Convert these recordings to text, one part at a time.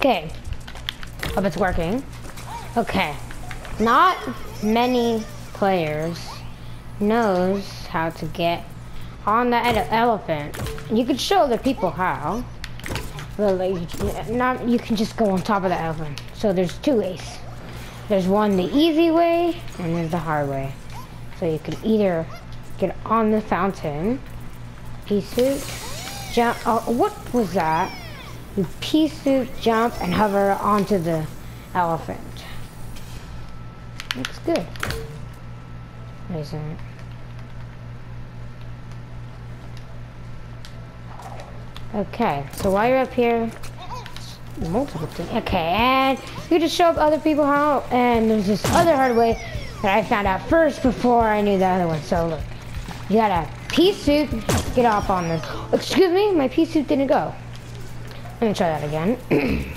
Okay. Hope it's working. Okay. Not many players knows how to get on the ele- elephant. You could show the people how. But not you can just go on top of the elephant. So there's two ways. There's one the easy way, and there's the hard way. So you can either get on the fountain, pea suit, jump. Oh, what was that? You pea suit, jump, and hover onto the elephant. Looks good. Isn't? Okay, so while you're up here, multiple things. Okay, and you just show up other people how, and there's this other hard way that I found out first before I knew the other one. So look, you got a pea suit, get off on this. Excuse me, my pea suit didn't go. Let me try that again.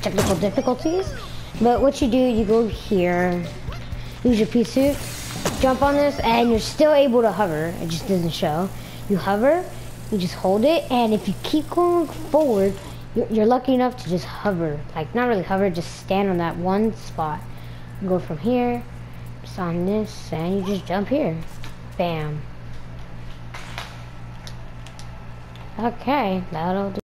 Technical difficulties. But what you do, you go here, use your pea suit, jump on this, and you're still able to hover. It just doesn't show. You hover, you just hold it, and if you keep going forward, you're, lucky enough to just hover. Like, not really hover, just stand on that one spot. You go from here, just on this, and you just jump here. Bam. Okay, that'll do.